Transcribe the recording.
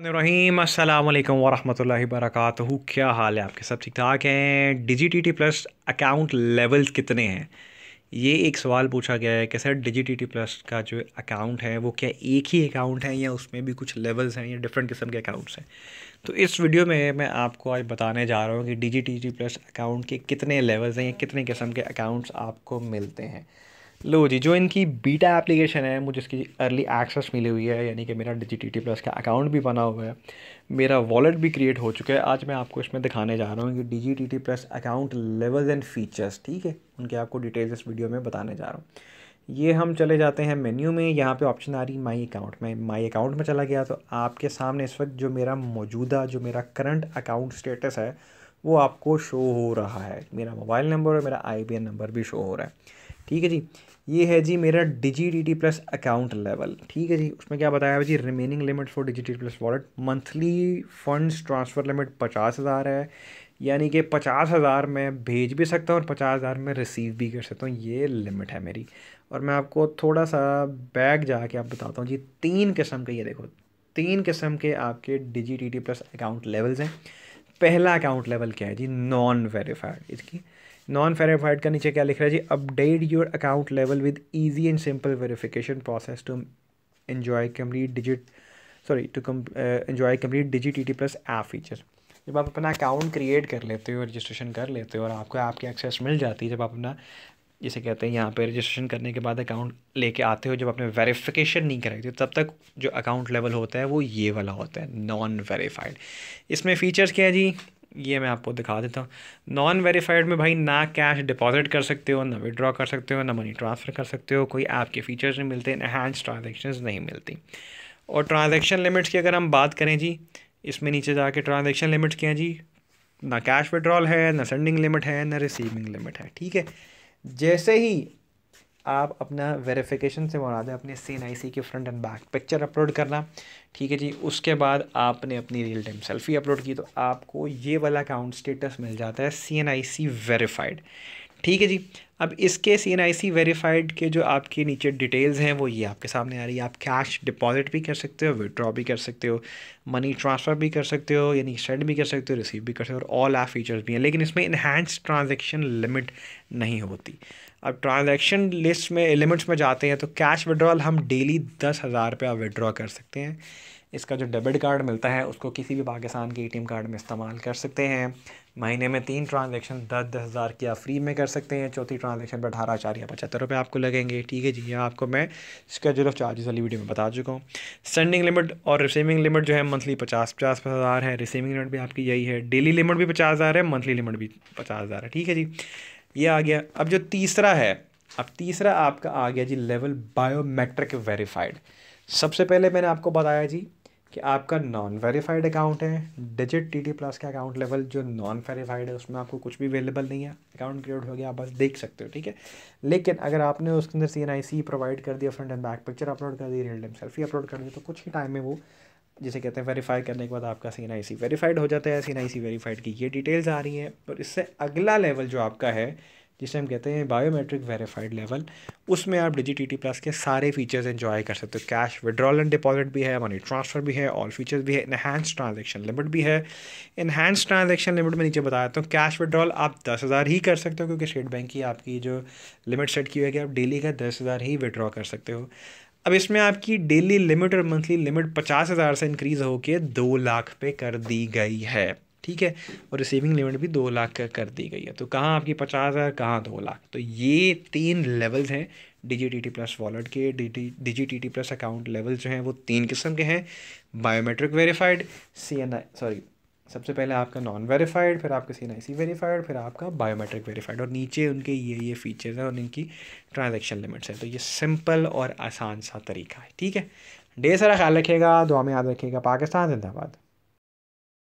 वालेकुम वरहमतुल्लाहि वबरकातुहू। क्या हाल है आपके? सब ठीक ठाक हैं? Digi T T plus account levels कितने हैं? ये एक सवाल पूछा गया है कि sir Digi T T plus का जो अकाउंट है, वो क्या एक ही अकाउंट है या उसमें भी कुछ लेवल्स हैं या डिफरेंट किस्म के अकाउंट्स हैं? तो इस वीडियो में मैं आपको आज बताने जा रहा हूँ कि Digi T T plus account के कितने लेवल्स हैं या कितने किस्म के अकाउंट्स आपको मिलते हैं। लो जी, जो इनकी बीटा एप्लीकेशन है, मुझे इसकी अर्ली एक्सेस मिली हुई है, यानी कि मेरा डिजी टी टी प्लस का अकाउंट भी बना हुआ है। मेरा वॉलेट भी क्रिएट हो चुका है। आज मैं आपको इसमें दिखाने जा रहा हूँ कि D G plus account levels and features ठीक है? उनके आपको डिटेल्स इस वीडियो में बताने जा रहा हूँ। ये हम चले जाते हैं मेन्यू में। यहाँ पे ऑप्शन आ रही माई अकाउंट में माई अकाउंट में चला गया तो आपके सामने इस वक्त जो मेरा मौजूदा, जो मेरा करंट अकाउंट स्टेटस है वो आपको शो हो रहा है। मेरा मोबाइल नंबर और मेरा आई नंबर भी शो हो रहा है। ठीक है जी? ये है जी मेरा Digi D T plus account level ठीक है जी? उसमें क्या बताया जी? Remaining limit for Digi T plus wallet monthly funds transfer limit पचास हज़ार है। यानी कि पचास हज़ार मैं भेज भी सकता हूँ और पचास हज़ार मैं रिसीव भी कर सकता हूँ। ये लिमिट है मेरी। और मैं आपको थोड़ा सा बैग जाके आप बताता हूँ जी। तीन किस्म के, ये देखो, तीन किस्म के आपके Digi T T plus account levels हैं। पहला अकाउंट लेवल क्या है जी? नॉन वेरीफाइड इसकी नॉन वेरीफाइड का नीचे क्या लिख रहा है जी? Update your account level with easy and simple verification process to enjoy complete digit sorry to come enjoy complete digit E T plus app feature जब आप अपना अकाउंट क्रिएट कर लेते हो रजिस्ट्रेशन कर लेते हो और आपको ऐप की एक्सेस मिल जाती है, जब आप अपना जिसे कहते हैं, यहाँ पे रजिस्ट्रेशन करने के बाद अकाउंट लेके आते हो, जब आपने वेरिफिकेशन नहीं कराई थी, तब तक जो अकाउंट लेवल होता है, वो ये वाला होता है नॉन वेरीफाइड इसमें फ़ीचर्स क्या है जी? ये मैं आपको दिखा देता हूँ. नॉन वेरीफाइड में भाई ना कैश डिपॉजिट कर सकते हो, ना विड्रॉ कर सकते हो, ना मनी ट्रांसफ़र कर सकते हो, कोई ऐप के फीचर्स नहीं मिलते एनहेंस ट्रांजेक्शन नहीं मिलती. और ट्रांजेक्शन लिमिट्स की अगर हम बात करें जी, इसमें नीचे जाके ट्रांजेक्शन लिमिट्स क्या हैं जी? ना कैश विड्रॉल है, ना सेंडिंग लिमिट है, ना रिसीविंग लिमिट है, ठीक है? जैसे ही आप अपना वेरिफिकेशन से बना दें, अपने सीन आई सी के front and back picture upload करना, ठीक है जी? उसके बाद आपने अपनी रियल टाइम सेल्फी अपलोड की तो आपको ये वाला अकाउंट स्टेटस मिल जाता है सी एन आई सी वेरीफाइड ठीक है जी। अब इसके सी एन आई सी वेरीफाइड के जो आपके नीचे डिटेल्स हैं, वो ये आपके सामने आ रही है। आप कैश डिपॉजिट भी कर सकते हो विड्रॉ भी कर सकते हो मनी ट्रांसफ़र भी कर सकते हो, यानी सेंड भी कर सकते हो रिसीव भी कर सकते हो, और ऑल ऐप फीचर्स भी हैं। लेकिन इसमें इन्हेंस ट्रांजेक्शन लिमिट नहीं होती। अब ट्रांजेक्शन लिस्ट में लिमिट्स में जाते हैं तो कैश विड्रॉल हम डेली दस हज़ार रुपया विड्रॉ कर सकते हैं। इसका जो डेबिट कार्ड मिलता है, उसको किसी भी पाकिस्तान के एटीएम कार्ड में इस्तेमाल कर सकते हैं। महीने में तीन ट्रांजेक्शन दस दस हज़ार की आप फ्री में कर सकते हैं। चौथी ट्रांजेक्शन पर अठारह चार या पचहत्तर रुपये आपको लगेंगे। ठीक है जी यहाँ आपको मैं स्केजूल ऑफ़ चार्जेस वाली वीडियो में बता चुका हूँ। सेंडिंग लिमिट और रिसीविंग लिमिट जो है मंथली पचास पचास हज़ार है। रिसीविंग लिमिट भी आपकी यही है। डेली लिमिट भी पचास हज़ार है। मंथली लिमिट भी पचास हज़ार है। ठीक है जी, ये आ गया। अब जो तीसरा है, अब तीसरा आपका आ गया जी लेवल बायोमेट्रिक वेरीफाइड सबसे पहले मैंने आपको बताया जी कि आपका नॉन वेरीफाइड अकाउंट है डिजिट टी टी प्लस का अकाउंट लेवल जो नॉन वेरीफाइड है, उसमें आपको कुछ भी अवेलेबल नहीं है। अकाउंट क्रिएट हो गया, आप बस देख सकते हो, ठीक है? लेकिन अगर आपने उसके अंदर सी एन आई सी प्रोवाइड कर दिया front and back picture upload कर दी रियल टाइम सेल्फी अपलोड कर दी तो कुछ ही टाइम में वो, जिसे कहते हैं वेरीफाई करने के बाद आपका सी एन आई सी वेरीफाइड हो जाता है। सी एन आई सी वेरीफाइड की ये डिटेल्स आ रही हैं और इससे अगला लेवल जो आपका है जिसे हम कहते हैं बायोमेट्रिक वेरीफाइड लेवल उसमें आप डिजी टी टी प्लस के सारे फीचर्स एंजॉय कर सकते हो। कैश विड्रॉल एंड डिपॉजिट भी है मनी ट्रांसफ़र भी है ऑल फीचर्स भी है इनहेंस ट्रांजेक्शन लिमिट भी है। इनहेंस ट्रांजेक्शन लिमिट में नीचे बताया तो कैश विड्रॉल आप दस हज़ार ही कर सकते हो, क्योंकि स्टेट बैंक की आपकी जो लिमिट सेट की हुई है कि आप डेली का दस हज़ार ही विड्रॉ कर सकते हो। अब इसमें आपकी डेली लिमिट और मंथली लिमिट पचास हज़ार से इंक्रीज़ होकर दो लाख पे कर दी गई है। ठीक है? और रिसीविंग लिमिट भी दो लाख कर दी गई है। तो कहाँ आपकी पचास हज़ार कहाँ दो लाख? तो ये तीन लेवल्स हैं। D T T plus wallet के D T D G T T plus account level जो हैं, वो तीन किस्म के हैं। Biometric verified C N I sorry सबसे पहले आपका नॉन वेरीफाइड फिर आपका सी एन आई सी वेरीफाइड फिर आपका बायोमेट्रिक वेरीफाइड और नीचे उनके ये ये फीचर्स हैं और इनकी ट्रांजेक्शन लिमिट्स हैं। तो ये सिंपल और आसान सा तरीका है। ठीक है? ढेर सारा ख्याल रखिएगा, दुआ में याद रखिएगा। पाकिस्तान, जिंदाबाद।